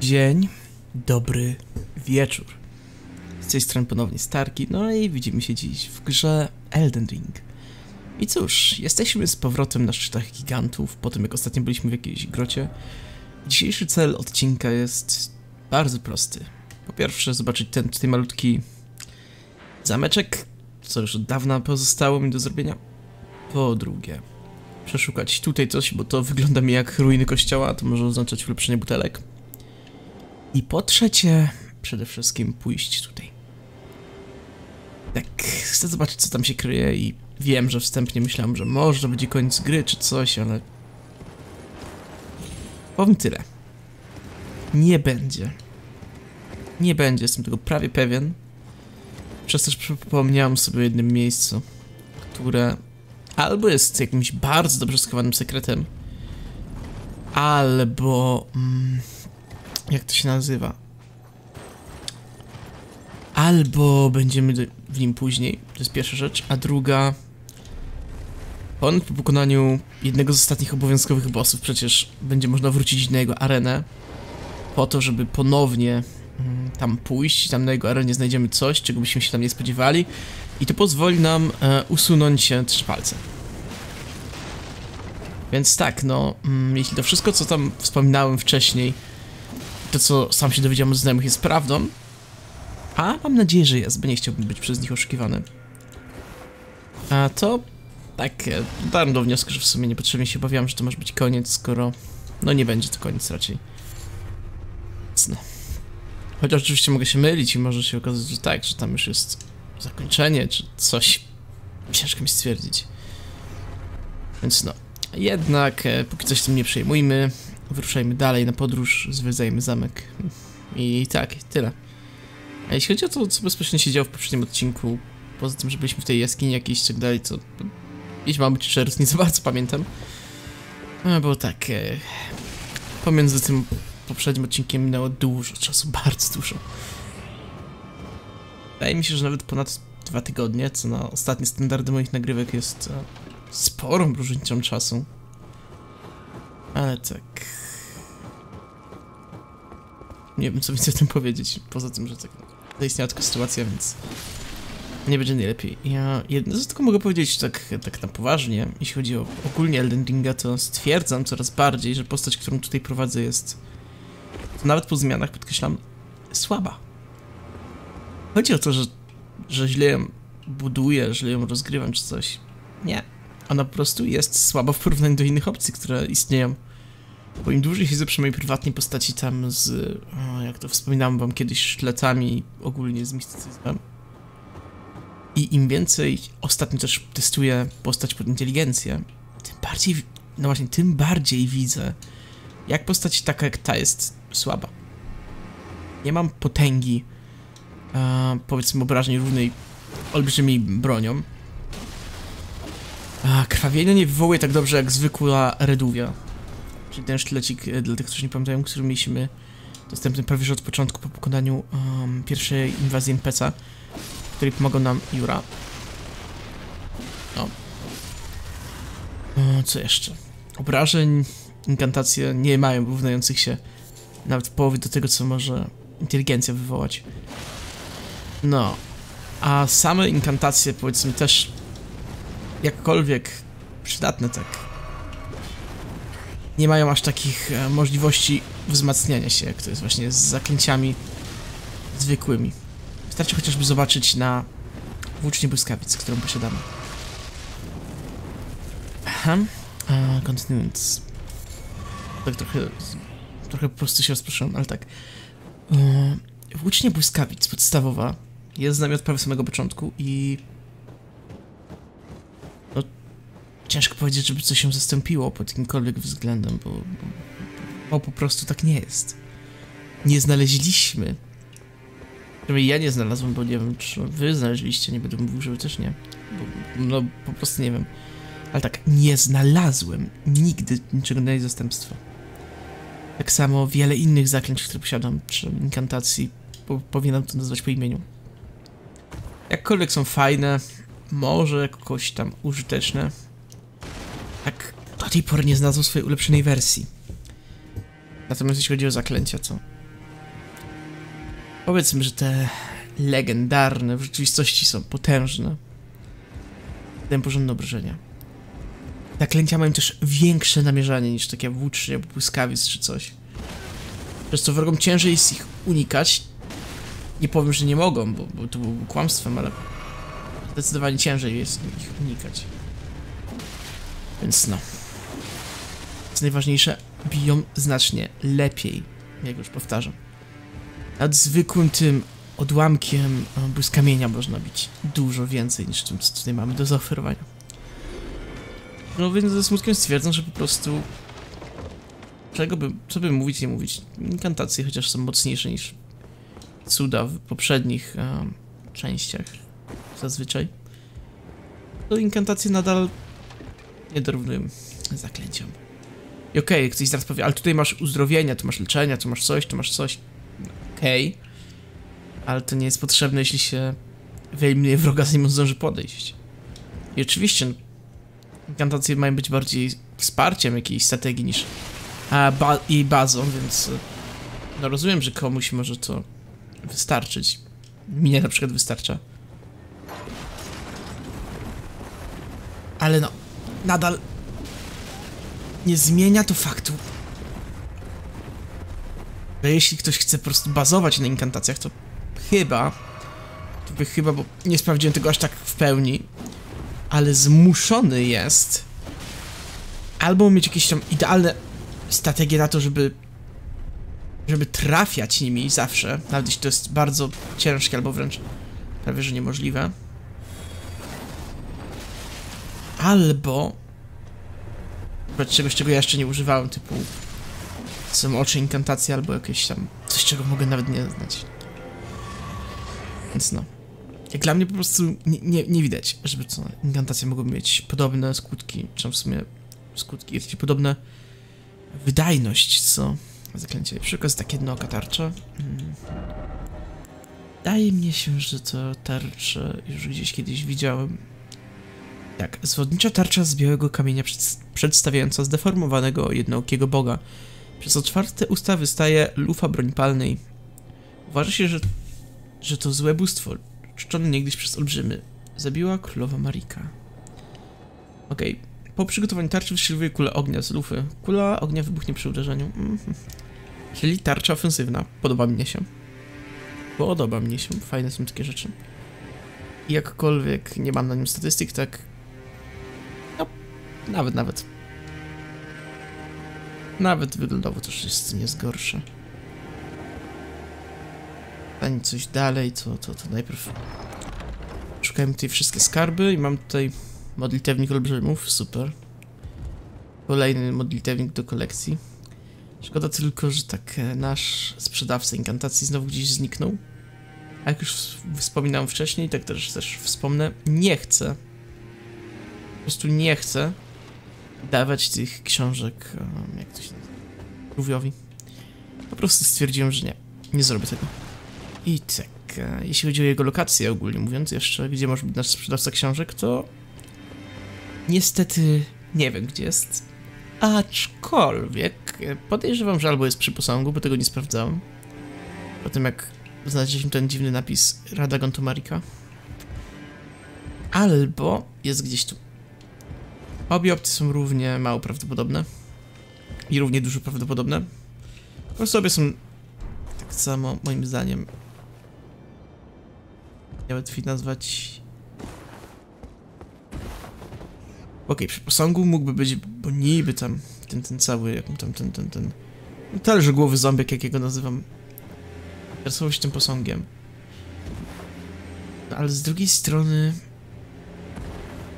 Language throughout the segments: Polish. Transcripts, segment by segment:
Dzień, dobry wieczór. Z tej strony ponownie Starki, no i widzimy się dziś w grze Elden Ring. I cóż, jesteśmy z powrotem na szczytach gigantów, po tym jak ostatnio byliśmy w jakiejś grocie. Dzisiejszy cel odcinka jest bardzo prosty. Po pierwsze, zobaczyć ten tutaj malutki zameczek, co już od dawna pozostało mi do zrobienia. Po drugie, przeszukać tutaj coś, bo to wygląda mi jak ruiny kościoła, to może oznaczać ulepszenie butelek. I po trzecie, przede wszystkim pójść tutaj. Tak, chcę zobaczyć co tam się kryje i wiem, że wstępnie myślałem, że może będzie koniec gry czy coś, ale... Powiem tyle. Nie będzie. Nie będzie, jestem tego prawie pewien. Przez to, że przypomniałem sobie o jednym miejscu, które albo jest jakimś bardzo dobrze schowanym sekretem, albo... Mm, jak to się nazywa? Albo będziemy w nim później, to jest pierwsza rzecz, a druga... On po pokonaniu jednego z ostatnich obowiązkowych bossów przecież będzie można wrócić na jego arenę po to, żeby ponownie mm, tam pójść, tam na jego arenie znajdziemy coś, czego byśmy się tam nie spodziewali i to pozwoli nam e, usunąć się trzy palce. Więc tak, no, mm, jeśli to wszystko, co tam wspominałem wcześniej, to, co sam się dowiedziałem od znajomych, jest prawdą. A mam nadzieję, że jest, bo nie chciałbym być przez nich oszukiwany. A to tak, e, dotarłem do wniosku, że w sumie niepotrzebnie się obawiam, że to może być koniec, skoro no nie będzie to koniec raczej. No. Chociaż oczywiście mogę się mylić i może się okazać, że tak, że tam już jest zakończenie, czy coś. Ciężko mi stwierdzić. Więc no. Jednak, e, póki coś tym nie przejmujmy, wyruszajmy dalej na podróż, zwiedzajmy zamek. I tak, tyle. A jeśli chodzi o to, co bezpośrednio się działo w poprzednim odcinku, poza tym, że byliśmy w tej jaskini jakiejś tak dalej, to jeśli mam być szczery, nie za bardzo pamiętam. No, bo tak, e, pomiędzy tym poprzednim odcinkiem minęło dużo czasu, bardzo dużo. Wydaje mi się, że nawet ponad dwa tygodnie, co na ostatnie standardy moich nagrywek jest e, sporą różnicą czasu. Ale tak. Nie wiem, co więcej o tym powiedzieć. Poza tym, że tak. Zaistniała taka sytuacja, więc. Nie będzie najlepiej. Ja jedno co tylko mogę powiedzieć tak, tak na poważnie, jeśli chodzi o ogólnie Elden Ringa, to stwierdzam coraz bardziej, że postać, którą tutaj prowadzę jest, nawet po zmianach podkreślam, słaba. Chodzi o to, że, że źle ją buduję, źle ją rozgrywam czy coś. Nie. Ona po prostu jest słaba w porównaniu do innych opcji, które istnieją. Bo im dłużej siedzę przy mojej prywatnej postaci tam z, jak to wspominałem wam kiedyś, sztyletami, ogólnie z mistycyzmem. I im więcej ostatnio też testuję postać pod inteligencję, tym bardziej, no właśnie, tym bardziej widzę, jak postać taka jak ta jest słaba. Nie mam potęgi, e, powiedzmy obrażeń równej olbrzymiej bronią. A krwawienie nie wywołuje tak dobrze jak zwykła reduwia. Czyli ten sztylecik, e, dla tych, którzy nie pamiętają, który mieliśmy dostępny prawie że od początku po pokonaniu um, pierwszej inwazji NPC, który pomagał nam Jura. No. E, co jeszcze? Obrażeń, inkantacje nie mają równających się nawet w połowie do tego, co może inteligencja wywołać. No. A same inkantacje, powiedzmy, też jakkolwiek przydatne, tak nie mają aż takich e, możliwości wzmacniania się, jak to jest właśnie z zaklęciami zwykłymi. Wystarczy chociażby zobaczyć na włócznie błyskawic, którą posiadamy. Aha, e, kontynuując. Tak trochę, trochę po prostu się rozproszyłem, ale tak. E, włócznie błyskawic podstawowa jest z nami od prawie samego początku i ciężko powiedzieć, żeby coś się zastąpiło pod jakimkolwiek względem, bo, bo, bo po prostu tak nie jest. Nie znaleźliśmy. Przynajmniej ja nie znalazłem, bo nie wiem, czy wy znaleźliście, nie będę mówił, że też nie. Bo, no, po prostu nie wiem. Ale tak, nie znalazłem nigdy niczego na jej zastępstwo. Tak samo wiele innych zaklęć, które posiadam, czy inkantacji, po, powinienem to nazwać po imieniu. Jakkolwiek są fajne, może jakoś tam użyteczne, tej pory nie znalazł swojej ulepszonej wersji. Natomiast jeśli chodzi o zaklęcia, to Powiedzmy, że te legendarne w rzeczywistości są potężne. Dają porządne obrażenia. Zaklęcia mają też większe namierzanie niż takie włócznie albo błyskawic czy coś. Przez co wrogom ciężej jest ich unikać. Nie powiem, że nie mogą, bo, bo to byłoby kłamstwem, ale zdecydowanie ciężej jest ich unikać. Więc no. Co najważniejsze, biją znacznie lepiej, jak już powtarzam. Nad zwykłym tym odłamkiem e, błyskamienia można bić dużo więcej niż tym, co tutaj mamy do zaoferowania. No więc ze smutkiem stwierdzam, że po prostu... Czego by, co by mówić, nie mówić. Inkantacje chociaż są mocniejsze niż cuda w poprzednich um, częściach zazwyczaj. To inkantacje nadal nie dorównują zaklęciom. I okej, okay, ktoś zaraz powie, ale tutaj masz uzdrowienia, tu masz leczenia, tu masz coś, tu masz coś. Okej. Okay. Ale to nie jest potrzebne, jeśli się wyeliminuje wroga, zanim on zdąży podejść. I oczywiście, no, inkantacje mają być bardziej wsparciem jakiejś strategii niż a, ba jej bazą, więc no rozumiem, że komuś może to wystarczyć. Mnie na przykład wystarcza. Ale no, nadal nie zmienia to faktu, że jeśli ktoś chce po prostu bazować na inkantacjach, to chyba, to by chyba, bo nie sprawdziłem tego aż tak w pełni, ale zmuszony jest albo mieć jakieś tam idealne strategie na to, żeby żeby trafiać nimi zawsze, nawet jeśli to jest bardzo ciężkie albo wręcz prawie że niemożliwe. Albo czegoś, czego ja jeszcze nie używałem, typu są oczy inkantacje albo jakieś tam coś, czego mogę nawet nie znać. Więc no. Jak dla mnie po prostu nie, nie, nie widać, żeby co, inkantacje mogły mieć podobne skutki, czy w sumie skutki, jest podobne wydajność, co zaklęcie. Przykład takie jedno tarcza. Hmm. Daje mnie się, że to tarczę już gdzieś kiedyś widziałem. Tak, zwodnicza tarcza z białego kamienia przed, przedstawiająca zdeformowanego jednookiego boga. Przez otwarte usta wystaje lufa broń palnej. Uważa się, że, że to złe bóstwo, czczone niegdyś przez olbrzymy, zabiła królowa Marika. Okej, okay. po przygotowaniu tarczy wystrzeliwuje kula ognia z lufy. Kula ognia wybuchnie przy uderzeniu. -hmm. Czyli tarcza ofensywna. Podoba mnie się. Podoba mnie się. Fajne są takie rzeczy. Jakkolwiek nie mam na nim statystyk, tak... Nawet, nawet. Nawet wyglądowo też jest nie gorsze. Zanim coś dalej, to, to, to najpierw szukajmy tutaj wszystkie skarby i mam tutaj modlitewnik olbrzymów, super. Kolejny modlitewnik do kolekcji. Szkoda tylko, że tak e, nasz sprzedawca inkantacji znowu gdzieś zniknął. A jak już wspominałem wcześniej, tak też, też wspomnę, nie chcę, po prostu nie chcę dawać tych książek, jak to się nazywa, Równiowi. Po prostu stwierdziłem, że nie, nie zrobię tego. I tak, e, jeśli chodzi o jego lokację ogólnie mówiąc jeszcze, gdzie może być nasz sprzedawca książek, to niestety nie wiem, gdzie jest. Aczkolwiek podejrzewam, że albo jest przy posągu, bo tego nie sprawdzałem. Po tym jak znaleźliśmy ten dziwny napis Radagon to Marika. Albo jest gdzieś tu. Obie opcje są równie mało prawdopodobne. I równie dużo prawdopodobne. Po prostu obie są tak samo, moim zdaniem. Nie łatwiej nazwać... Okay, przy posągu mógłby być, bo niby tam ten, ten cały, jak tam, ten, ten, ten... Talerz głowy ząbek, jakiego nazywam. Interesował się tym posągiem. No, ale z drugiej strony...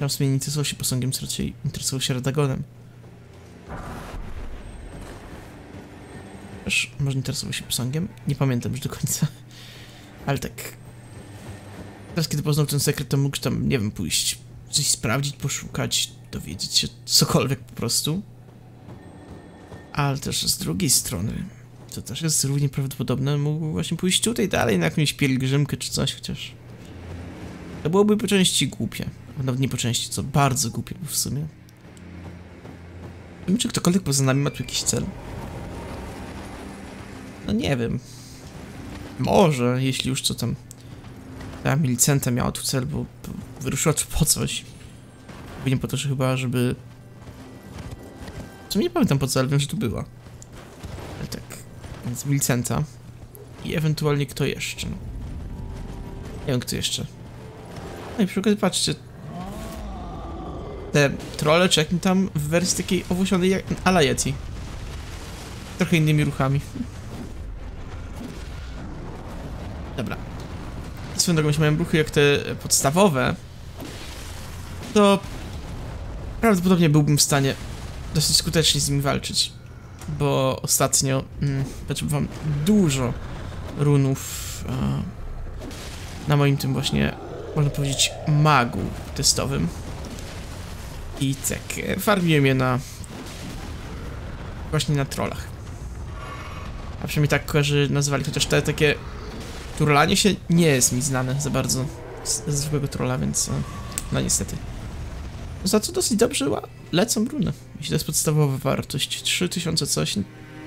Ja w sumie nie interesował się posągiem, co raczej interesował się Radagonem. Też może interesował się posągiem? Nie pamiętam już do końca. Ale tak... Teraz, kiedy poznał ten sekret, to mógł tam, nie wiem, pójść, coś sprawdzić, poszukać, dowiedzieć się cokolwiek po prostu. Ale też z drugiej strony, to też jest równie prawdopodobne, mógł właśnie pójść tutaj dalej na jakąś pielgrzymkę czy coś, chociaż... To byłoby po części głupie. Nawet nie po części, co bardzo głupie w sumie. Wiem, czy ktokolwiek poza nami ma tu jakiś cel. No nie wiem. może, jeśli już co tam ta Milicenta miała tu cel, bo, wyruszyła tu po coś. Nie po to, że chyba, żeby... Co nie pamiętam po co, ale wiem, że tu była. Ale tak, więc Milicenta i ewentualnie kto jeszcze. No. Nie wiem, kto jeszcze. No i przy okazji patrzcie. Te trolle, czy jakim tam w wersji takiej owłosionej jak ala. Trochę innymi ruchami. Dobra. Swoją drogą, jeśli mają ruchy jak te podstawowe, to prawdopodobnie byłbym w stanie dosyć skutecznie z nimi walczyć. Bo ostatnio mm, potrzebowałem dużo runów e, na moim tym właśnie, można powiedzieć, magu testowym. I e, farmiłem je na właśnie na trollach. A przynajmniej tak kojarzy nazywali, chociaż te takie turlanie się nie jest mi znane za bardzo z, zwykłego trolla, więc e, no niestety. Za co dosyć dobrze lecą runy. Jeśli to jest podstawowa wartość, 3000 coś,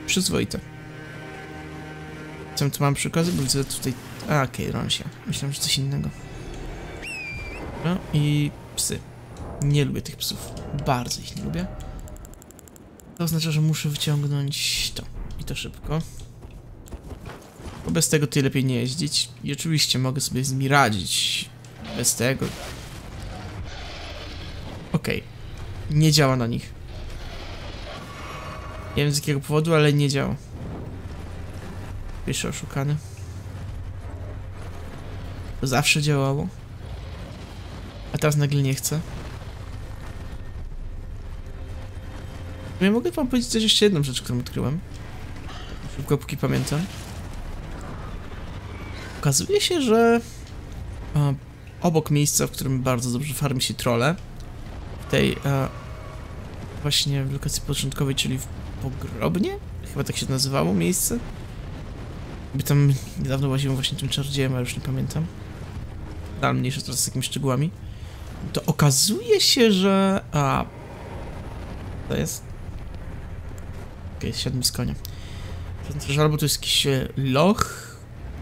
przyzwoite. Co tu mam przy okazji? Bo widzę tutaj... A, okej, okay. Myślałem, że coś innego. No i psy. Nie lubię tych psów. Bardzo ich nie lubię. To oznacza, że muszę wyciągnąć to. I to szybko. Bo bez tego ty lepiej nie jeździć. I oczywiście mogę sobie z nimi radzić. Bez tego. Okej. Okay. Nie działa na nich. Nie wiem z jakiego powodu, ale nie działa. Pisze oszukany. To zawsze działało. A teraz nagle nie chce. Ja mogę wam powiedzieć też jeszcze jedną rzecz, którą odkryłem. Szybko, póki pamiętam. Okazuje się, że a, obok miejsca, w którym bardzo dobrze farmi się trole, w tej a, właśnie w lokacji początkowej, czyli w Pogrobnie? Chyba tak się nazywało miejsce? By tam niedawno łaziłem właśnie tym czarodziejem, ale już nie pamiętam. Ale mniejsze teraz z takimi szczegółami. To okazuje się, że... A... To jest... Okej, okay, siadł mi z konia. Że albo to jest jakiś e, loch,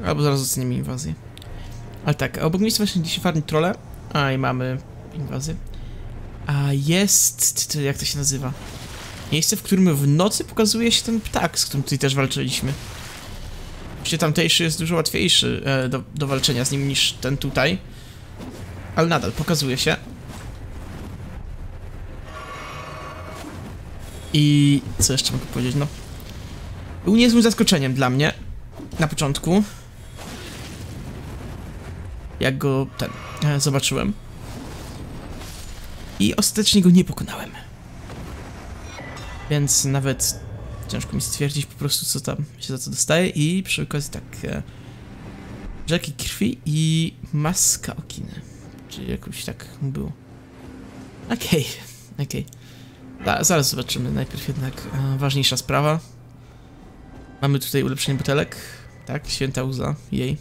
albo zaraz dostaniemy inwazję. Ale tak, obok miejsca właśnie gdzie się farmi trole. A, i mamy inwazję. A jest... jak to się nazywa? Miejsce, w którym w nocy pokazuje się ten ptak, z którym tutaj też walczyliśmy. Oczywiście tamtejszy jest dużo łatwiejszy e, do, do walczenia z nim niż ten tutaj. Ale nadal pokazuje się. I co jeszcze mogę powiedzieć, no. Był niezłym zaskoczeniem dla mnie. Na początku. Jak go ten e, zobaczyłem. I ostatecznie go nie pokonałem. Więc nawet ciężko mi stwierdzić po prostu, co tam się za co dostaje. I przy okazji tak... E, rzeki krwi i maska okiny. Czyli jakoś tak było. Okej, okay, okej. Okay. Zaraz zobaczymy. Najpierw jednak e, ważniejsza sprawa. Mamy tutaj ulepszenie butelek. Tak, święta łza, jej.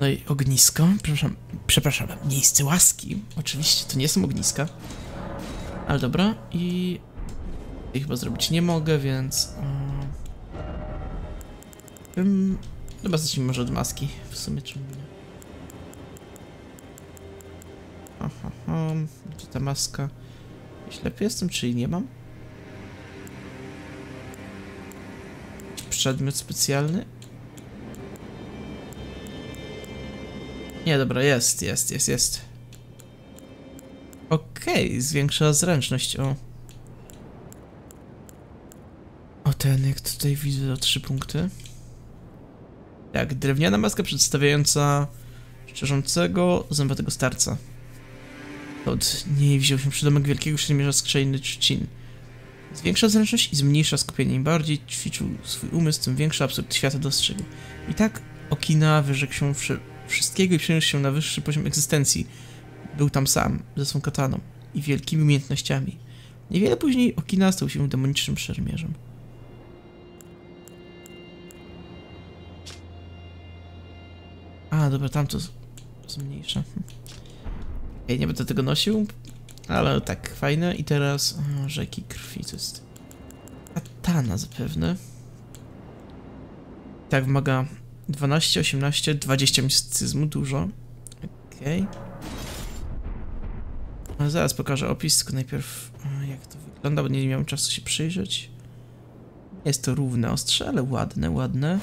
No i ognisko. Przepraszam, przepraszam, miejsce łaski. Oczywiście, to nie są ogniska. Ale dobra, i i chyba zrobić nie mogę, więc... Um, chyba zacznijmy może od maski, w sumie czym nie. Aha, aha, ta maska? Ślepy jestem, czy nie mam? Przedmiot specjalny? Nie, dobra, jest, jest, jest, jest. Okej, okay, zwiększa zręczność, o. O ten, jak tutaj widzę, o trzy punkty. Tak, drewniana maska przedstawiająca szczerzącego, zębatego starca. Od niej wziął się przydomek wielkiego szermierza z krainy trzcin. Zwiększa zręczność i zmniejsza skupienie. Im bardziej ćwiczył swój umysł, tym większy absurd świata dostrzegł. I tak Okina wyrzekł się wszystkiego i przeniósł się na wyższy poziom egzystencji. Był tam sam, ze swą kataną i wielkimi umiejętnościami. Niewiele później Okina stał się demonicznym szermierzem. A, dobra, tam to zmniejsza. Ja nie będę tego nosił, ale tak, fajne. I teraz o, rzeki krwi, to jest katana zapewne. Tak, wymaga 12, 18, 20 mistycyzmu, dużo. Okej. Okay. Zaraz pokażę opis, tylko najpierw jak to wygląda, bo nie miałem czasu się przyjrzeć. Jest to równe ostrze, ale ładne, ładne.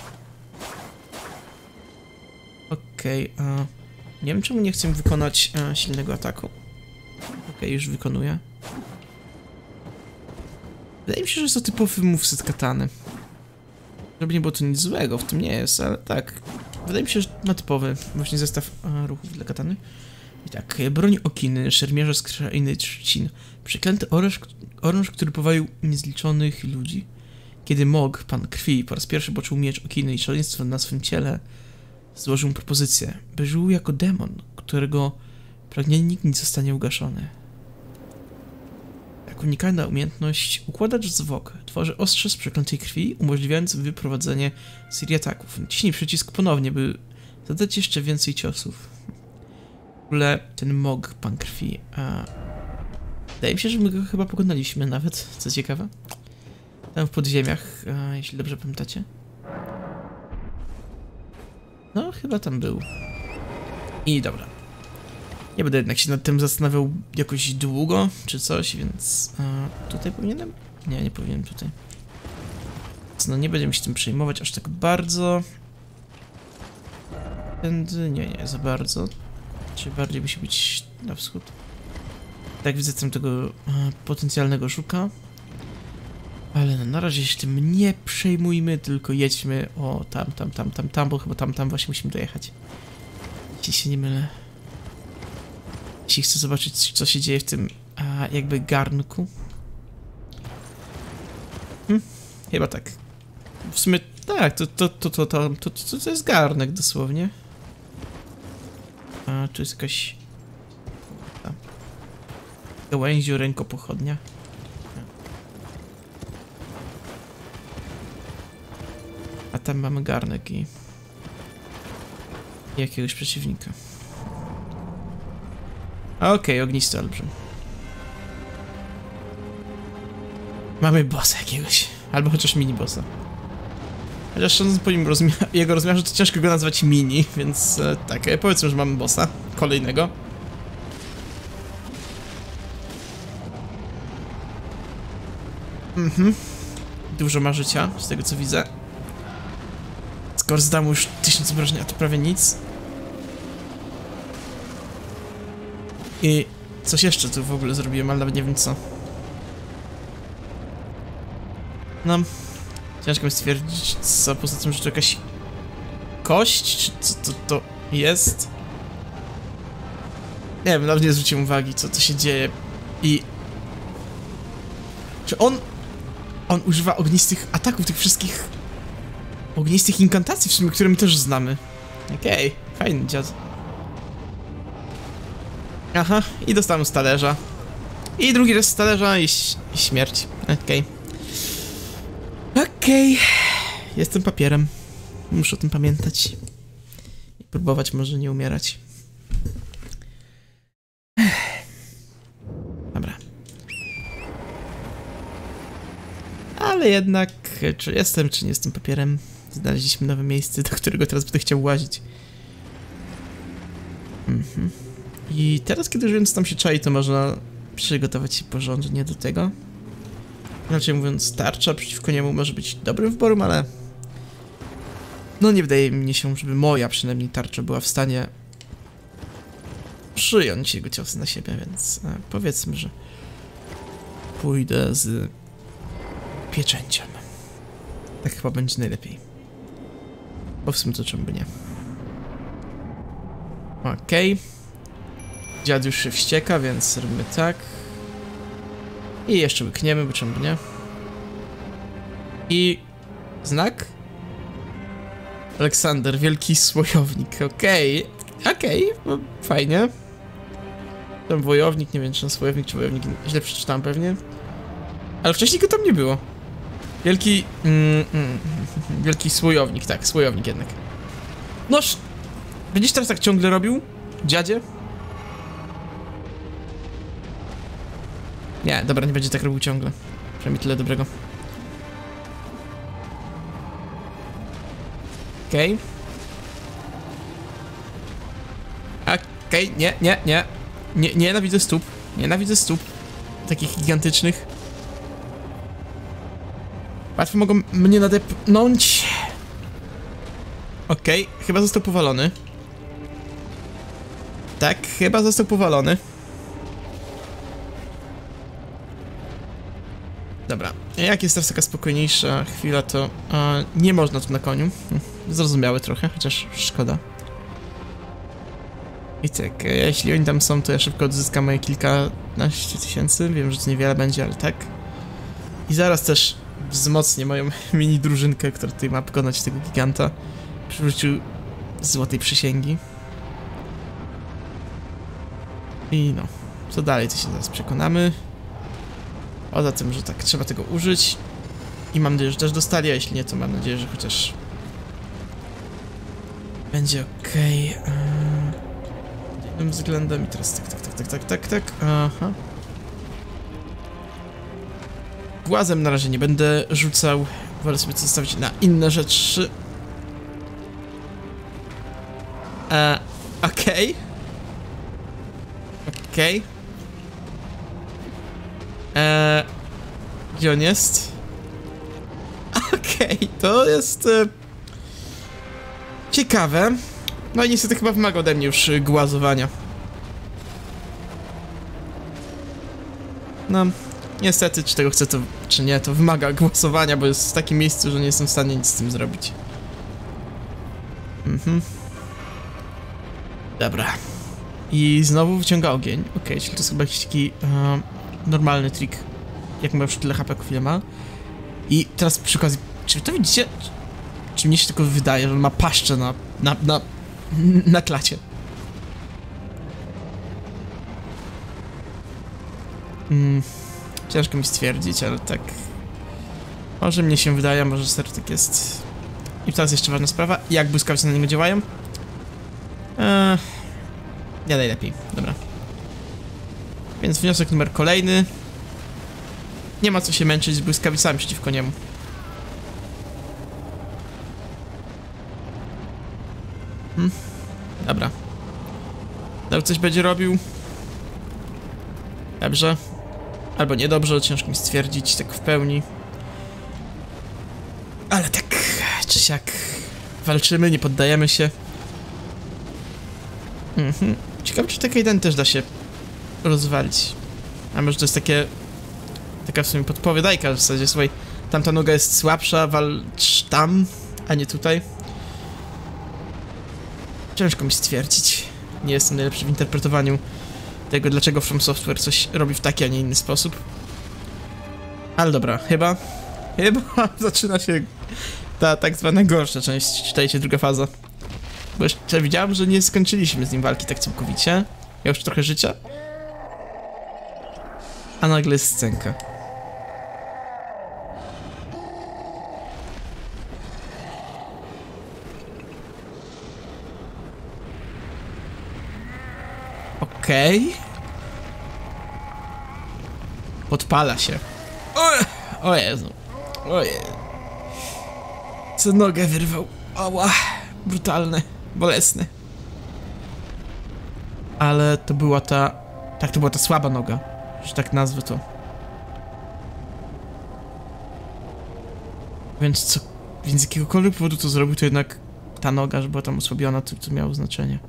Okej, okay, nie wiem czemu nie chcę wykonać a, silnego ataku. Okay, już wykonuję. Wydaje mi się, że jest to typowy moveset katany. Żeby nie było to nic złego, w tym nie jest, ale tak. Wydaje mi się, że ma typowy właśnie zestaw a, ruchów dla katany. I tak, broń okiny, szermierze z krainy trzcin. Przeklęty oręż, oręż, który powalił niezliczonych ludzi. Kiedy Mog, pan krwi, po raz pierwszy poczuł miecz okiny i szaleństwo na swym ciele, złożył propozycję, by żył jako demon, którego pragnienie nigdy nie zostanie ugaszone. Jak unikalna umiejętność, układacz zwłok tworzy ostrze z przeklętej krwi, umożliwiając wyprowadzenie serii ataków. Ciśnij przycisk ponownie, by zadać jeszcze więcej ciosów. W ogóle ten Mog, pan krwi, a... Wydaje mi się, że my go chyba pokonaliśmy nawet, co ciekawe. Tam w podziemiach, a, jeśli dobrze pamiętacie. No, chyba tam był. I dobra. Nie będę jednak się nad tym zastanawiał jakoś długo, czy coś, więc... A, tutaj powinienem? Nie, nie powinienem tutaj. No, nie będziemy się tym przejmować aż tak bardzo. Tędy... Nie, nie, za bardzo. Czy bardziej musi być na wschód. Tak widzę tam tego a, potencjalnego szuka. Ale na razie się tym nie przejmujmy, tylko jedźmy o tam, tam, tam, tam, tam, bo chyba tam, tam właśnie musimy dojechać. Jeśli się nie mylę. Jeśli chcę zobaczyć, co się dzieje w tym a, jakby garnku. Hm, chyba tak. W sumie tak, to, to, to, to, to, to, to, to jest garnek dosłownie. A, tu jest jakaś... Gałęziu rękopochodnia. Tam mamy garnek i... jakiegoś przeciwnika. Okej, okay, ognisty olbrzym. Mamy bossa jakiegoś. Albo chociaż mini bossa. Chociaż sądząc po nim rozmi jego rozmiarze, to ciężko go nazwać mini, więc e, tak, e, powiedzmy, że mamy bossa. Kolejnego. Mhm. Dużo ma życia, z tego co widzę. Skoro zdał już tysiąc obrażeń, a to prawie nic. I coś jeszcze tu w ogóle zrobiłem, ale nawet nie wiem co. No, ciężko mi stwierdzić, co poza tym, że to jakaś kość, czy co to, to jest. Nie wiem, nawet nie zwróciłem uwagi, co to się dzieje. I... Czy on... On używa ognistych ataków, tych wszystkich ognistych inkantacji w sumie, które my też znamy. Okej, okay, fajny dziad. Aha, i dostałem z talerza. I drugi raz z talerza i, i śmierć. Okej. Okay. Okej. Okay. Jestem papierem. Muszę o tym pamiętać. I próbować może nie umierać. Dobra. Ale jednak, czy jestem, czy nie jestem papierem? Znaleźliśmy nowe miejsce, do którego teraz będę chciał łazić. Mhm. I teraz, kiedy już wiem, co tam się czai, to można przygotować się porządnie do tego. Inaczej mówiąc, tarcza przeciwko niemu może być dobrym wyborem, ale... No nie wydaje mi się, żeby moja przynajmniej tarcza była w stanie przyjąć jego ciosy na siebie, więc e, powiedzmy, że pójdę z pieczęciem. Tak chyba będzie najlepiej. Bo w sumie to czemu by nie. Okej. Okay. Dziad już się wścieka, więc robimy tak. I jeszcze łykniemy, bo czemu by nie. I... Znak? Aleksander, wielki słojownik, okej. Okay. Okej, okay. fajnie. Tam wojownik, nie wiem czy ten słojownik, czy wojownik, źle przeczytałem pewnie. Ale wcześniej go tam nie było. Wielki... Mm, mm, wielki słojownik, tak, słojownik jednak. Noż, będziesz teraz tak ciągle robił, dziadzie? Nie, dobra, nie będzie tak robił ciągle. Przynajmniej tyle dobrego. Okej. Okay. Okej, okay, nie, nie, nie. Nie, nienawidzę stóp. Nienawidzę stóp. Takich gigantycznych. Łatwo mogą mnie nadepnąć. Okej, chyba został powalony. Tak, chyba został powalony. Dobra, jak jest teraz taka spokojniejsza chwila, to e, nie można tu na koniu. Hm, Zrozumiałe trochę, chociaż szkoda. I tak, e, jeśli oni tam są, to ja szybko odzyskam moje kilkanaście tysięcy. Wiem, że to niewiele będzie, ale tak. I zaraz też wzmocnię moją mini drużynkę, która tutaj ma pokonać tego giganta. Przy użyciu złotej przysięgi. I no, co dalej, to się zaraz przekonamy. Poza tym, że tak, trzeba tego użyć. I mam nadzieję, że też dostali, a jeśli nie, to mam nadzieję, że chociaż będzie ok. Jednym względem i teraz tak, tak, tak, tak, tak, tak, tak. Aha. Głazem na razie nie będę rzucał. Wolę sobie to zostawić na inne rzeczy. E, okej. Okej. Eee, gdzie on jest? Okej, to jest... E, ciekawe. No i niestety chyba wymaga ode mnie już głazowania. No, niestety, czy tego chcę to, czy nie, to wymaga głosowania, bo jest w takim miejscu, że nie jestem w stanie nic z tym zrobić. Mhm. Dobra. I znowu wyciąga ogień. Okej, czyli to jest chyba jakiś taki e, normalny trik, jak ma już tyle HP, chwilę ma. I teraz przy okazji, czy to widzicie? Czy, czy mnie się tylko wydaje, że on ma paszczę na, na, na, na klacie? Mm, ciężko mi stwierdzić, ale tak... Może mnie się wydaje, może serio tak jest. I teraz jeszcze ważna sprawa, jak błyskawice na niego działają? Eee, nie najlepiej, dobra. Więc wniosek numer kolejny. Nie ma co się męczyć z błyskawicami przeciwko niemu. Hmm. Dobra. Dobrze coś będzie robił. Dobrze. Albo niedobrze, ciężko mi stwierdzić tak w pełni. Ale tak, czy siak walczymy, nie poddajemy się. Mhm. Ciekawe, czy taki jeden też da się rozwalić. A może to jest takie... Taka w sumie podpowiadajka w zasadzie, słuchaj, tamta noga jest słabsza, walcz tam, a nie tutaj. Ciężko mi stwierdzić. Nie jestem najlepszy w interpretowaniu tego, dlaczego From Software coś robi w taki, a nie inny sposób. Ale dobra, chyba... Chyba zaczyna się ta tak zwana gorsza część, czytajcie druga faza. Bo jeszcze widziałem, że nie skończyliśmy z nim walki tak całkowicie. Ja już trochę życia. A nagle jest scenka. Okej. Okay. Podpala się. O, o Jezu. O Jezu. Co nogę wyrwał. Ała. Brutalne. Bolesne. Ale to była ta... Tak, to była ta słaba noga. Że tak nazwę to. Więc co... Więc z jakiegokolwiek powodu to zrobił, to jednak ta noga, że była tam osłabiona, to, to miało znaczenie.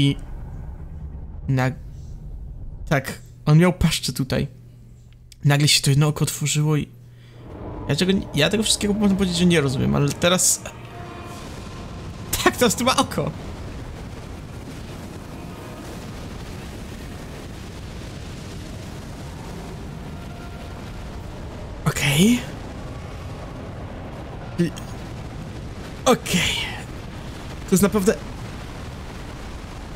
I... Na... Tak, on miał paszczę tutaj. Nagle się to jedno oko otworzyło i... Ja tego, ja tego wszystkiego można powiedzieć, że nie rozumiem, ale teraz... Tak, to jest ma oko! Okej. Okay. Okej. Okay. To jest naprawdę...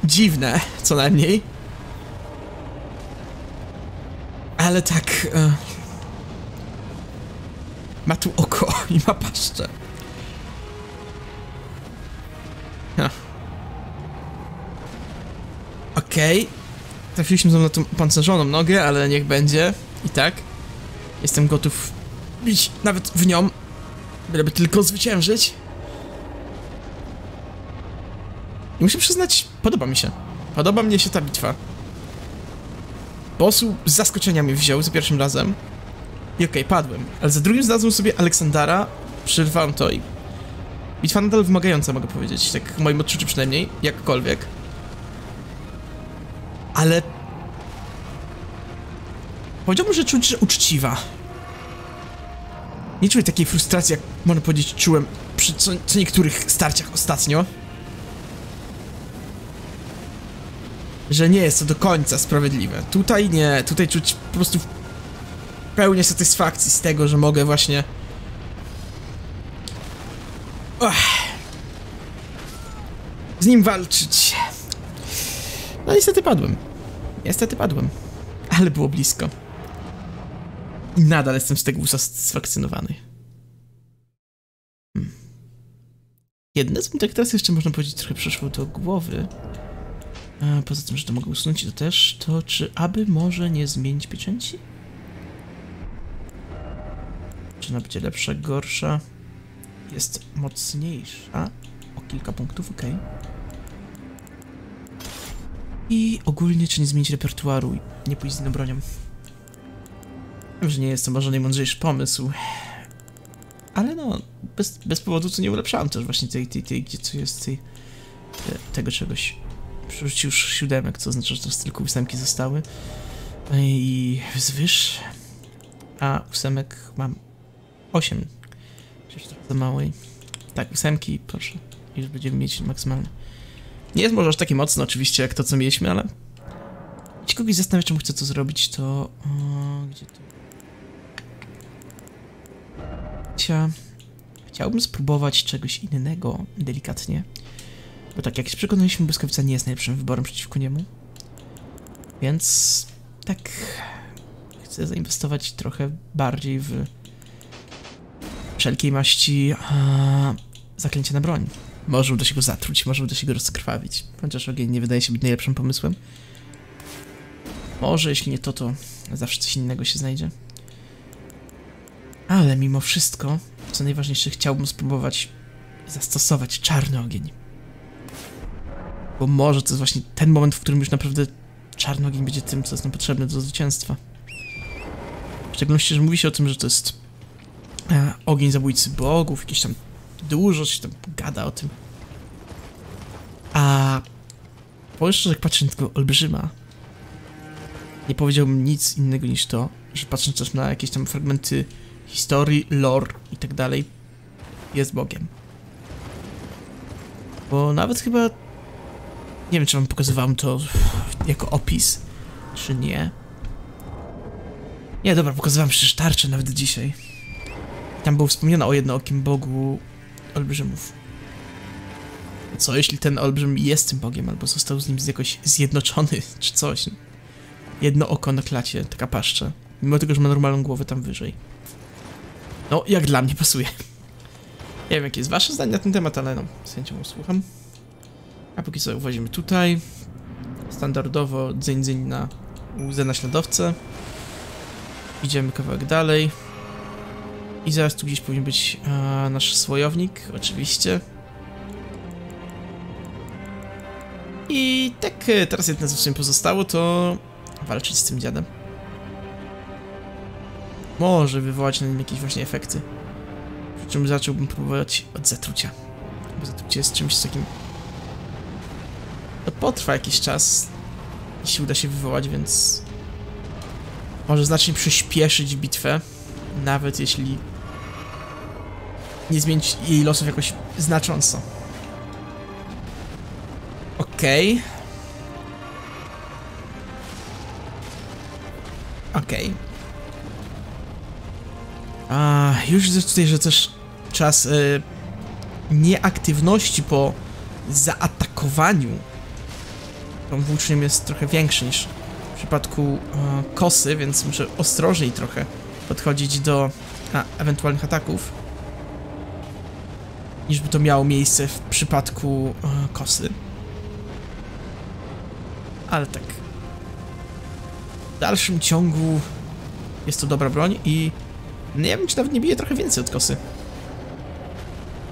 Dziwne, co najmniej. Ale tak... Uh... Ma tu oko i ma paszczę. Okej. Okay. Trafiliśmy na tą pancerzoną nogę, ale niech będzie. I tak. Jestem gotów bić nawet w nią. Byleby tylko zwyciężyć. Muszę przyznać, podoba mi się. Podoba mnie się ta bitwa. Bossu z zaskoczenia mnie wziął za pierwszym razem. I okej, okay, padłem. Ale za drugim znalazłem sobie Aleksandara, przerwałem to i... Bitwa nadal wymagająca, mogę powiedzieć, tak w moim odczuciu przynajmniej, jakkolwiek. Ale... Powiedziałbym, że czuć, że uczciwa. Nie czuję takiej frustracji, jak można powiedzieć, czułem przy co, co niektórych starciach ostatnio. Że nie jest to do końca sprawiedliwe. Tutaj nie, tutaj czuć po prostu pełnię satysfakcji z tego, że mogę właśnie... Z nim walczyć. No niestety padłem. Niestety padłem. Ale było blisko. I nadal jestem z tego usatysfakcjonowany. Hmm. Jedne, co mi tak teraz jeszcze można powiedzieć trochę przyszło do głowy, a poza tym, że to mogę usunąć to też, to czy aby może nie zmienić pieczęci? Czy ona będzie lepsza, gorsza? Jest mocniejsza o kilka punktów, ok. I ogólnie, czy nie zmienić repertuaru i nie pójść z inną bronią? Wiem, że nie jest to może najmądrzejszy pomysł. Ale no, bez, bez powodu co nie ulepszałem też właśnie tej, tej, tej, gdzie co jest tej, tego czegoś. Przerzucił już siódemek, co oznacza, że to tylko ósemki zostały. I zwyż. A ósemek mam 8. Przecież trochę za małej. Tak, ósemki, proszę. Już będziemy mieć maksymalne. Nie jest może aż takie mocno oczywiście jak to, co mieliśmy, ale... Jeśli kogoś zastanawia, czemu chcę to zrobić, to... O, gdzie to... Chcia... Chciałbym spróbować czegoś innego, delikatnie. Bo tak, jak się przekonaliśmy, błyskawica nie jest najlepszym wyborem przeciwko niemu. Więc... Tak... Chcę zainwestować trochę bardziej w wszelkiej maści a, zaklęcia na broń. Może uda się go zatruć, może uda się go rozkrwawić. Chociaż ogień nie wydaje się być najlepszym pomysłem. Może, jeśli nie to, to zawsze coś innego się znajdzie. Ale mimo wszystko, co najważniejsze, chciałbym spróbować zastosować czarny ogień. Bo może to jest właśnie ten moment, w którym już naprawdę czarny ogień będzie tym, co jest nam potrzebne do zwycięstwa. W szczególności, że mówi się o tym, że to jest e, ogień zabójcy bogów, jakieś tam dużo się tam gada o tym. A powiem szczerze, jak patrzę na tego olbrzyma, nie powiedziałbym nic innego niż to, że patrząc też na jakieś tam fragmenty historii, lore i tak dalej, jest Bogiem. Bo nawet chyba, nie wiem czy wam pokazywałem to jako opis, czy nie. Nie, dobra, pokazywałem przecież tarczę nawet dzisiaj. Tam było wspomniane o jednookim bogu olbrzymów. Co jeśli ten olbrzym jest tym bogiem, albo został z nim jakoś zjednoczony, czy coś? Jedno oko na klacie, taka paszcza. Mimo tego, że ma normalną głowę tam wyżej. No, jak dla mnie pasuje. Nie wiem, jakie jest wasze zdanie na ten temat, ale no, z chęcią słucham. A póki co uwozimy tutaj. Standardowo dzyń dzyń na łzę naśladowcę. Idziemy kawałek dalej. I zaraz tu gdzieś powinien być a, nasz słojownik, oczywiście. I tak e, teraz jedyne co w sumie pozostało to walczyć z tym dziadem. Może wywołać na nim jakieś właśnie efekty. Przy czym zacząłbym próbować od zatrucia. Bo zatrucie jest czymś takim... To potrwa jakiś czas, jeśli uda się wywołać, więc... Może znacznie przyspieszyć bitwę, nawet jeśli nie zmienić jej losów jakoś znacząco. Okej. Okay. Okej. Okay. A już widzę tutaj, że też czas y, nieaktywności po zaatakowaniu tą włócznią jest trochę większy niż w przypadku y, kosy, więc muszę ostrożniej trochę podchodzić do a, ewentualnych ataków niż by to miało miejsce w przypadku e, kosy. Ale tak. W dalszym ciągu jest to dobra broń i nie wiem, czy nawet nie bije trochę więcej od kosy.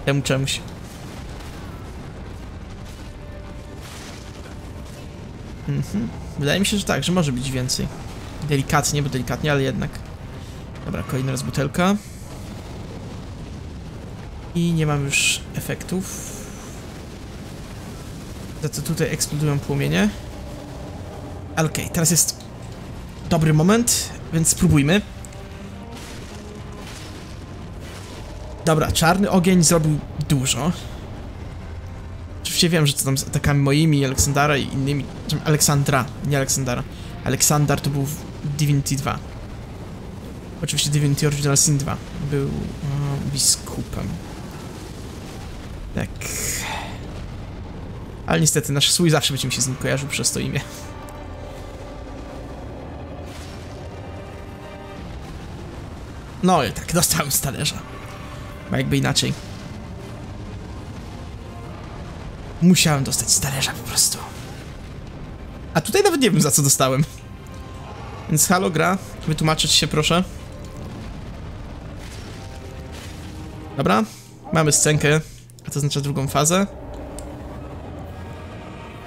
Temu czemuś. Mhm. Wydaje mi się, że tak, że może być więcej. Delikatnie, bo delikatnie, ale jednak. Dobra, kolejna raz butelka. I nie mam już efektów. Za co tutaj eksplodują płomienie. Okej, okay, teraz jest dobry moment, więc spróbujmy. Dobra, czarny ogień zrobił dużo. Oczywiście wiem, że to tam z atakami moimi, Aleksandra i innymi... Aleksandra, nie Aleksandra. Aleksandar to był w Divinity 2. Oczywiście Divinity Original Sin 2 był o, biskupem. Tak. Ale niestety nasz słój zawsze będzie mi się z nim kojarzył przez to imię. No i tak, dostałem z talerza. Bo jakby inaczej. Musiałem dostać z talerza po prostu. A tutaj nawet nie wiem za co dostałem. Więc halo gra, wytłumaczyć się proszę. Dobra, mamy scenkę, a to oznacza drugą fazę.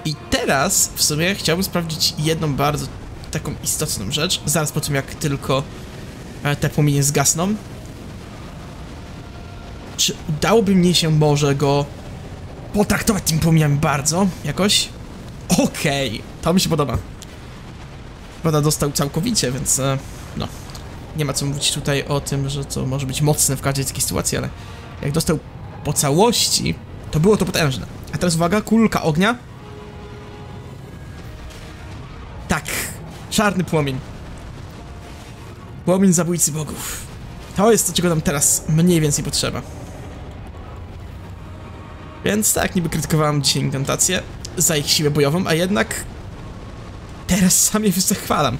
I teraz w sumie chciałbym sprawdzić jedną bardzo taką istotną rzecz, zaraz po tym jak tylko e, te płomienie zgasną. Czy udałoby mnie się może go potraktować tym płomieniami bardzo, jakoś? Okej, okay, to mi się podoba. Prawda, dostał całkowicie, więc e, no. Nie ma co mówić tutaj o tym, że to może być mocne w każdej takiej sytuacji, ale jak dostał po całości, to było to potężne. A teraz uwaga, kulka ognia. Tak, czarny płomień. Płomień zabójcy bogów. To jest to, czego nam teraz mniej więcej potrzeba. Więc tak, niby krytykowałem dzisiaj inkantację za ich siłę bojową, a jednak teraz sam je zachwalam.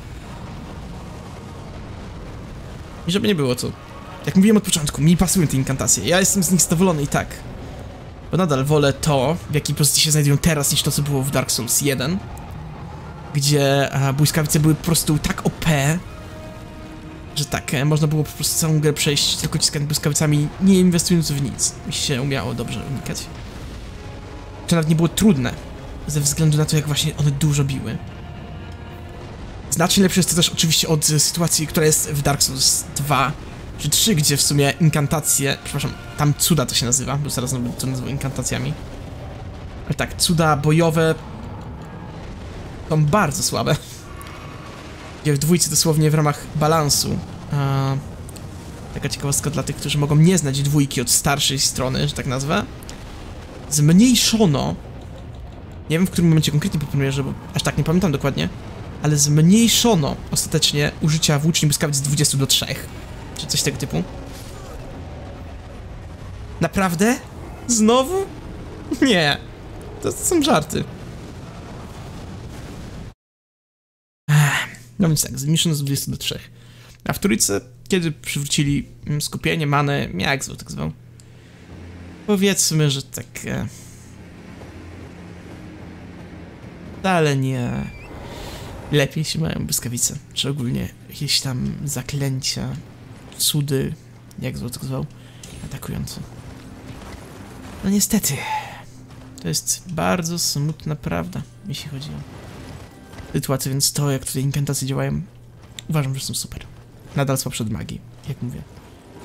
I żeby nie było to, jak mówiłem od początku, mi pasują te inkantacje, ja jestem z nich zadowolony i tak. Bo nadal wolę to, w jakiej pozycji się znajdują teraz, niż to, co było w Dark Souls 1. Gdzie a, błyskawice były po prostu tak OP, że tak, e, można było po prostu całą grę przejść tylko ciskając błyskawicami, nie inwestując w nic. Mi się umiało dobrze unikać. To nawet nie było trudne, ze względu na to, jak właśnie one dużo biły. Znacznie lepsze jest to też oczywiście od sytuacji, która jest w Dark Souls 2 czy 3, gdzie w sumie inkantacje, przepraszam, tam cuda to się nazywa, bo zaraz to nazwą inkantacjami. Ale tak, cuda bojowe są bardzo słabe. Gdzie w dwójce dosłownie w ramach balansu. A, taka ciekawostka dla tych, którzy mogą nie znać dwójki od starszej strony, że tak nazwę. Zmniejszono nie wiem w którym momencie konkretnie po premierze, bo aż tak nie pamiętam dokładnie, ale zmniejszono ostatecznie użycia włóczni błyskawic z 20 do 3, czy coś tego typu. Naprawdę? Znowu? Nie. To, to są żarty. No więc tak, zmniejszono z 20 do 3. A w trójce, kiedy przywrócili mm, skupienie, manę, jak zwał, tak zwał? Powiedzmy, że tak... E, wcale nie lepiej się mają błyskawice, czy ogólnie jakieś tam zaklęcia, cudy, jak zwał, zwał, atakujące. No niestety, to jest bardzo smutna prawda, jeśli chodzi o sytuację, więc to, jak tutaj inkantacje działają, uważam, że są super. Nadal słabsze od magii, jak mówię.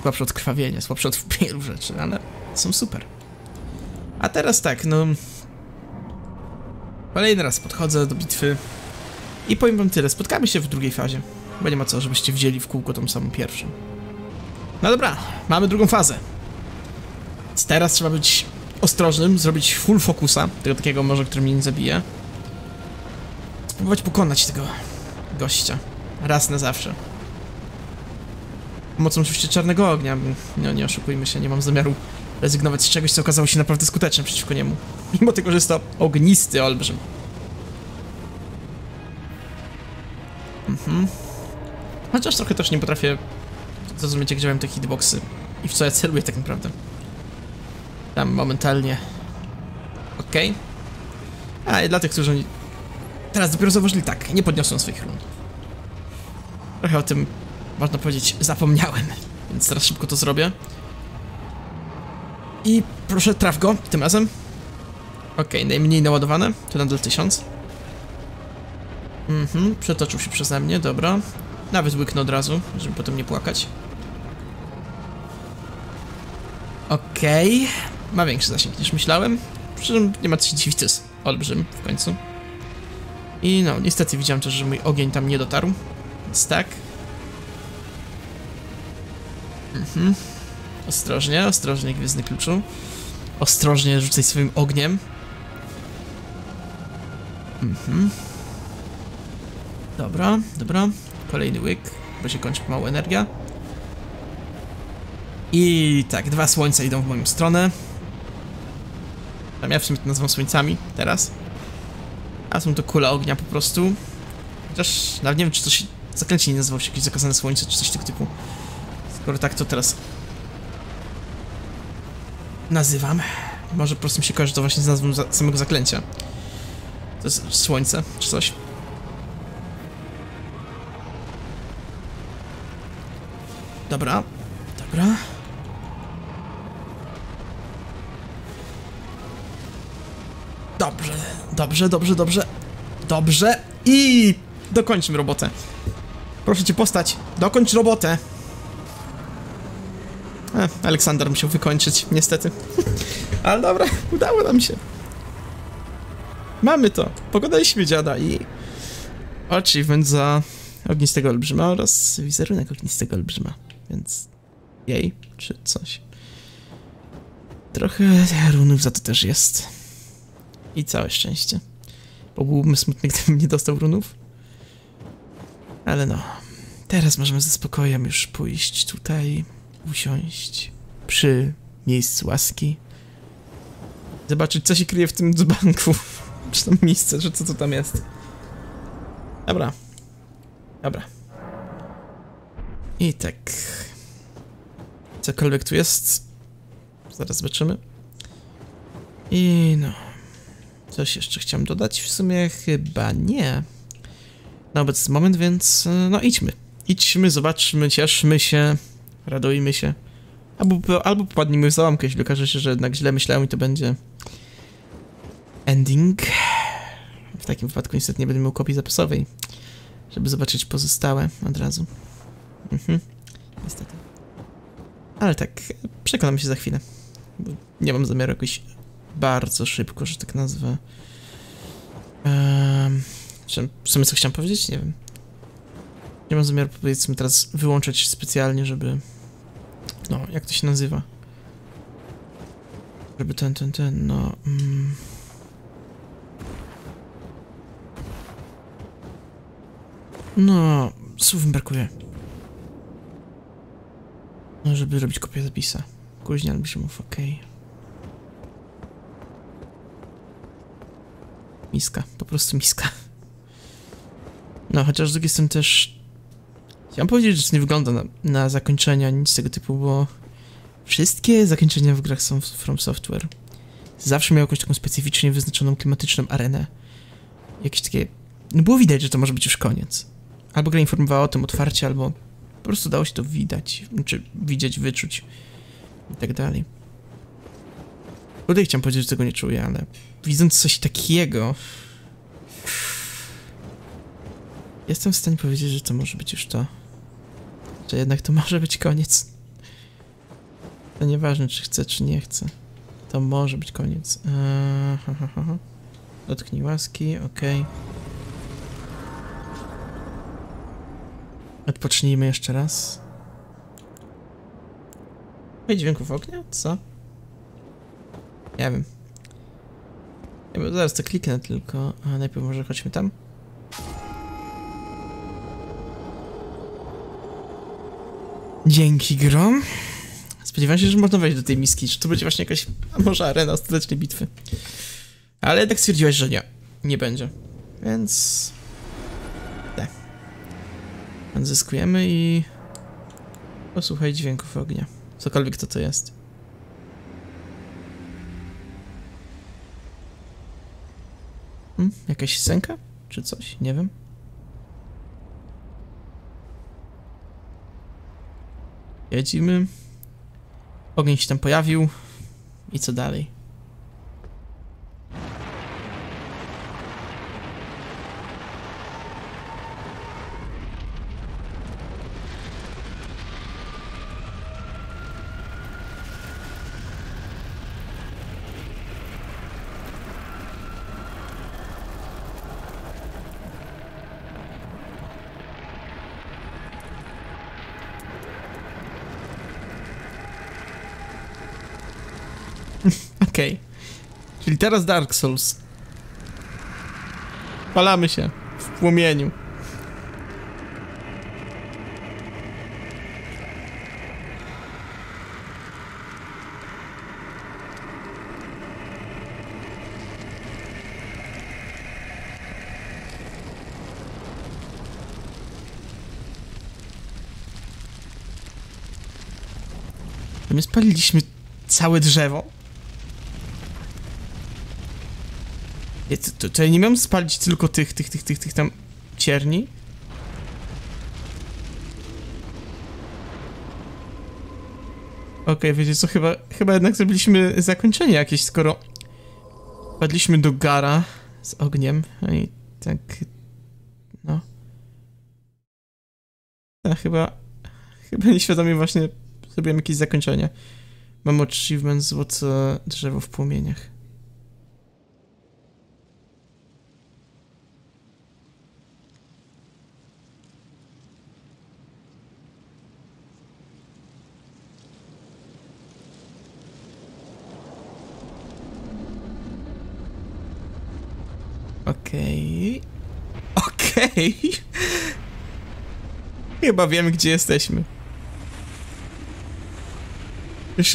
Słabsze od krwawienia, słabsze od wielu rzeczy, ale są super. A teraz tak, no... Kolejny raz podchodzę do bitwy i powiem wam tyle, spotkamy się w drugiej fazie, bo nie ma co, żebyście wzięli w kółko tą samą pierwszą. No dobra, mamy drugą fazę. Teraz trzeba być ostrożnym, zrobić full fokusa, tego takiego może, który mnie nie zabije. Spróbować pokonać tego gościa, raz na zawsze. Pomocą oczywiście czarnego ognia, no nie oszukujmy się, nie mam zamiaru rezygnować z czegoś, co okazało się naprawdę skuteczne przeciwko niemu. Mimo tego, że jest to ognisty olbrzym. Mhm. Chociaż trochę też nie potrafię zrozumieć, jak działają te hitboxy i w co ja celuję tak naprawdę. Tam momentalnie. Okej. Okay. A i dla tych, którzy teraz dopiero zauważyli, tak, nie podniosą swoich run. Trochę o tym, można powiedzieć, zapomniałem, więc teraz szybko to zrobię. I proszę, traf go tym razem. Okay, najmniej naładowane, to nadal 1000. Mhm, przetoczył się przeze mnie, dobra. Nawet łyknę od razu, żeby potem nie płakać. Okej. Ma większy zasięg niż myślałem. Przy czym nie ma co się dziwić, to jest olbrzym w końcu. I no, niestety widziałem też, że mój ogień tam nie dotarł. Więc tak. Mhm. Ostrożnie, ostrożnie, gwiezdny kluczu. Ostrożnie rzucaj swoim ogniem. Mhm. Dobra, dobra. Kolejny łyk, bo się kończy pomału energia. I tak, dwa słońca idą w moją stronę. Tam ja w sumie to nazywam słońcami teraz. A są to kule ognia po prostu. Chociaż nawet nie wiem, czy to się zaklęcie nie nazywało się jakieś zakazane słońce, czy coś tego typu. Skoro tak, to teraz nazywam. Może po prostu mi się kojarzy to właśnie z nazwą za samego zaklęcia. To jest słońce, czy coś. Dobra, dobra. Dobrze, dobrze, dobrze, dobrze. Dobrze. I dokończmy robotę. Proszę cię postać. Dokończ robotę. E, Aleksander musiał wykończyć, niestety. Ale dobra, udało nam się. Mamy to. Pogadaliśmy dziada i... Achievement za ognistego olbrzyma oraz wizerunek ognistego olbrzyma. Więc... Jej, czy coś. Trochę runów za to też jest. I całe szczęście. Bo byłbym smutny, gdybym nie dostał runów. Ale no. Teraz możemy ze spokojem już pójść tutaj, usiąść przy miejscu łaski. Zobaczyć, co się kryje w tym dzbanku. Czy tam miejsce, że co to tam jest. Dobra. Dobra. I tak. Cokolwiek tu jest. Zaraz zobaczymy. I no. Coś jeszcze chciałem dodać? W sumie chyba nie. Na obecny moment, więc no idźmy. Idźmy, zobaczmy, cieszmy się, radujmy się. Albo, albo popadnijmy w załamkę, jeśli okaże się, że jednak źle myślałem i to będzie ending. W takim wypadku niestety nie będę miał kopii zapisowej, żeby zobaczyć pozostałe od razu. Mhm, niestety. Ale tak, przekonam się za chwilę. Nie mam zamiaru jakoś bardzo szybko, że tak nazwę. Um, w sumie co chciałem powiedzieć? Nie wiem. Nie mam zamiaru powiedzmy teraz wyłączać specjalnie, żeby... No, jak to się nazywa? Żeby ten, ten, ten, no... Mm. No, słów mi brakuje. No, żeby robić kopię zapisa. Kuźnia albo się mów, okej. Okay. Miska, po prostu miska. No, chociaż z drugiej strony też... Chciałem powiedzieć, że to nie wygląda na, na zakończenia, nic tego typu, bo... Wszystkie zakończenia w grach są From Software. Zawsze miał jakąś taką specyficznie wyznaczoną klimatyczną arenę. Jakieś takie... No było widać, że to może być już koniec. Albo gra informowała o tym otwarcie, albo po prostu dało się to widać, czy widzieć, wyczuć i tak dalej. Tutaj chciałem powiedzieć, że tego nie czuję, ale widząc coś takiego... Jestem w stanie powiedzieć, że to może być już to. Że jednak to może być koniec. To nieważne, czy chcę, czy nie chcę. To może być koniec. Eee. Dotknij łaski, okej. Okay. Odpocznijmy jeszcze raz. Ej, dźwięków ognia? Co? Nie wiem. Ja zaraz to kliknę tylko, a najpierw może chodźmy tam. Dzięki grom. Spodziewałem się, że można wejść do tej miski, czy to będzie właśnie jakaś, może arena ostatecznej bitwy. Ale jednak stwierdziłeś, że nie, nie będzie. Więc... Tak. Odzyskujemy i... Posłuchaj dźwięków ognia. Cokolwiek to to jest. Hmm? Jakaś scenka? Czy coś? Nie wiem. Jedziemy. Ogień się tam pojawił. I co dalej? Okej. Czyli teraz Dark Souls. Palamy się w płomieniu. My spaliliśmy całe drzewo. Ja, to, to, ja nie miałem spalić tylko tych, tych, tych, tych, tych tam cierni? Okej, wiecie co, chyba, chyba jednak zrobiliśmy zakończenie jakieś, skoro padliśmy do gara z ogniem, no i tak, no. Ja chyba, chyba nieświadomie właśnie zrobiłem jakieś zakończenie. Mam achievement złote drzewo w płomieniach. Okej. Okej. Chyba wiem, gdzie jesteśmy.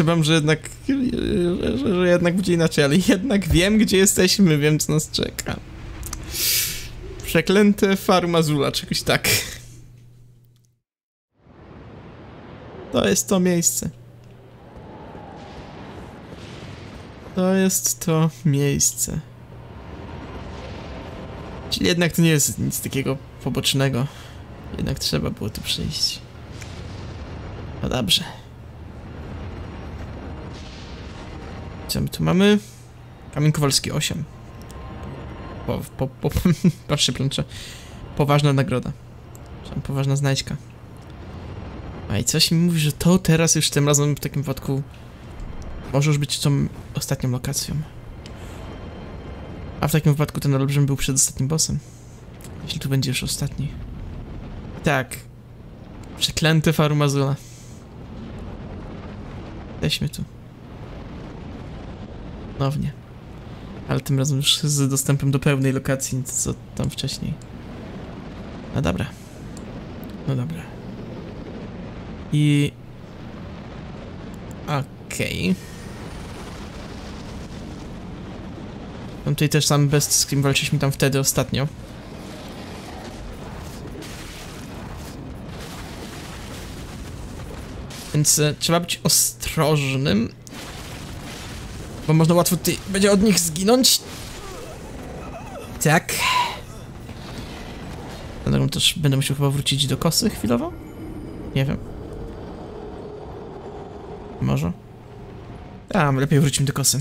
Mam, że jednak, że, że, że jednak będzie inaczej, ale jednak wiem, gdzie jesteśmy, wiem, co nas czeka. Przeklęte farmazula, czegoś tak. To jest to miejsce. To jest to miejsce. Czyli jednak to nie jest nic takiego pobocznego. Jednak trzeba było tu przyjść. No dobrze. Co my tu mamy? Kamień Kowalski 8. Po, po, po. Poważna nagroda. Poważna znajdźka. A i coś mi mówi, że to teraz już tym razem w takim wypadku może już być tą ostatnią lokacją. A w takim wypadku ten olbrzym był przed ostatnim bossem. Jeśli tu będzie już ostatni. Tak. Przeklęty Farumazula. Jesteśmy tu. Ponownie. Ale tym razem już z dostępem do pełnej lokacji, co tam wcześniej. No dobra. No dobra. I... Okej. Okay. Mam tutaj też sam best, z którym walczyliśmy tam wtedy ostatnio. Więc e, trzeba być ostrożnym. Bo można łatwo tutaj będzie od nich zginąć. Tak. Dlatego też będę musiał chyba wrócić do kosy chwilowo? Nie wiem. Może. A, lepiej wrócimy do kosy.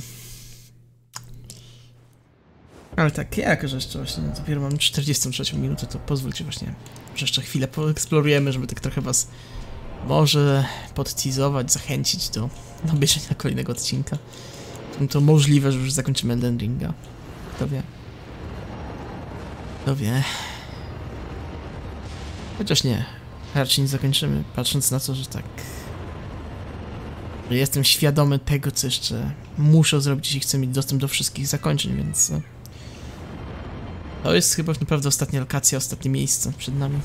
Ale tak, jak, że jeszcze właśnie dopiero mam 43 minutę, to pozwólcie właśnie, że jeszcze chwilę poeksplorujemy, żeby tak trochę was może podteasować, zachęcić do obejrzenia kolejnego odcinka. To możliwe, że już zakończymy Elden Ringa. Kto wie. Kto wie. Chociaż nie. Raczej nie zakończymy, patrząc na to, że tak... Że jestem świadomy tego, co jeszcze muszę zrobić, jeśli chcę mieć dostęp do wszystkich zakończeń, więc... To jest chyba naprawdę ostatnia lokacja, ostatnie miejsce przed nami.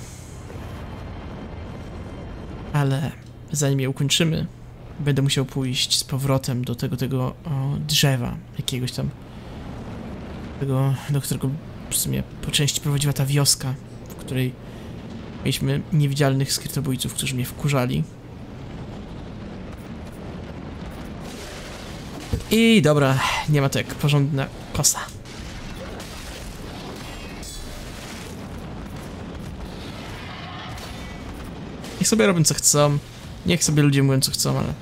Ale zanim je ukończymy, będę musiał pójść z powrotem do tego, tego o, drzewa, jakiegoś tam, tego, do którego w sumie po części prowadziła ta wioska, w której mieliśmy niewidzialnych skrytobójców, którzy mnie wkurzali. I dobra, nie ma to jak porządna kosa. Niech sobie robią co chcą. Niech sobie ludzie mówią co chcą, ale...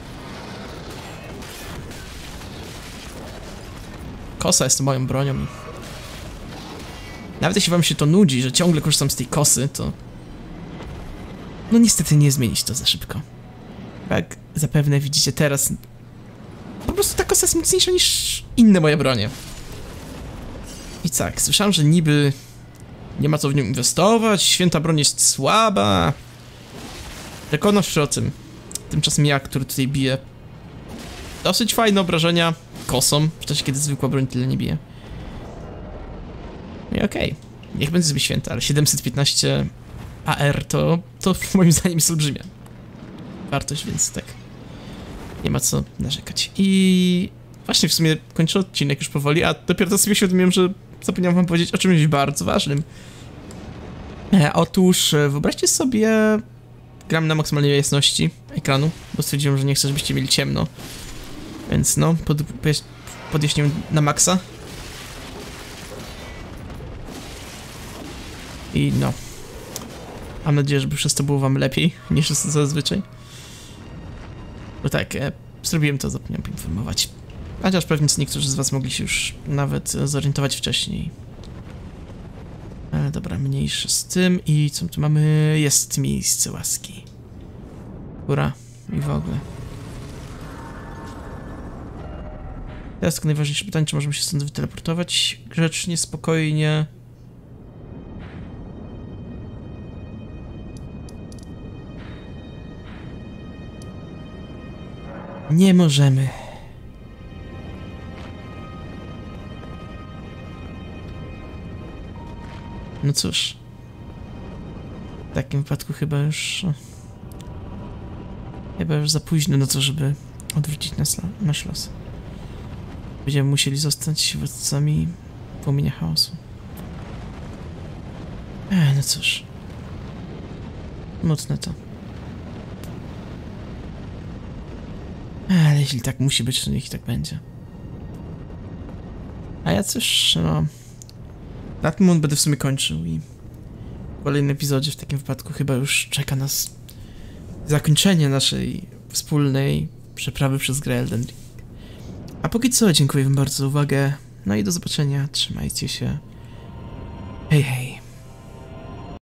Kosa jest moją bronią. Nawet jeśli wam się to nudzi, że ciągle korzystam z tej kosy, to... No niestety nie zmienić to za szybko. Jak zapewne widzicie teraz... Po prostu ta kosa jest mocniejsza niż inne moje bronie. I tak, słyszałem, że niby... Nie ma co w nią inwestować, święta broń jest słaba. Przekonasz się o tym. Tymczasem ja, który tutaj bije. Dosyć fajne obrażenia. kosą, w czasie kiedy zwykła broń tyle nie bije. No i okej, niech będzie sobie święta, ale 715 AR to, to moim zdaniem jest olbrzymia wartość, więc tak, nie ma co narzekać. I właśnie w sumie kończę odcinek już powoli, a dopiero to sobie uświadomiłem, że zapomniałem wam powiedzieć o czymś bardzo ważnym. E, otóż e, wyobraźcie sobie, gram na maksymalnej jasności ekranu, bo stwierdziłem, że nie chcę, żebyście mieli ciemno. Więc no, pod, podjaśniłem na maksa. I no. Mam nadzieję, żeby przez to było wam lepiej niż zazwyczaj. Bo tak, e, zrobiłem to, zapomniałem poinformować. Chociaż pewnie niektórzy z was mogli się już nawet zorientować wcześniej. Ale dobra, mniejsze z tym i co tu mamy? Jest miejsce łaski. Góra i w ogóle. Teraz tylko najważniejsze pytanie, czy możemy się stąd wyteleportować grzecznie, spokojnie. Nie możemy. No cóż. W takim wypadku chyba już... Chyba już za późno na to, żeby odwrócić nas, nasz los. Będziemy musieli zostać władcami płomienia chaosu. Ech, no cóż. Mocne to. Ale jeśli tak musi być, to niech tak będzie. A ja cóż, no... Na tym moment będę w sumie kończył i... W kolejnym epizodzie w takim wypadku chyba już czeka nas... Zakończenie naszej wspólnej przeprawy przez grę Elden Ring. A póki co, dziękuję wam bardzo za uwagę. No i do zobaczenia. Trzymajcie się. Hej, hej.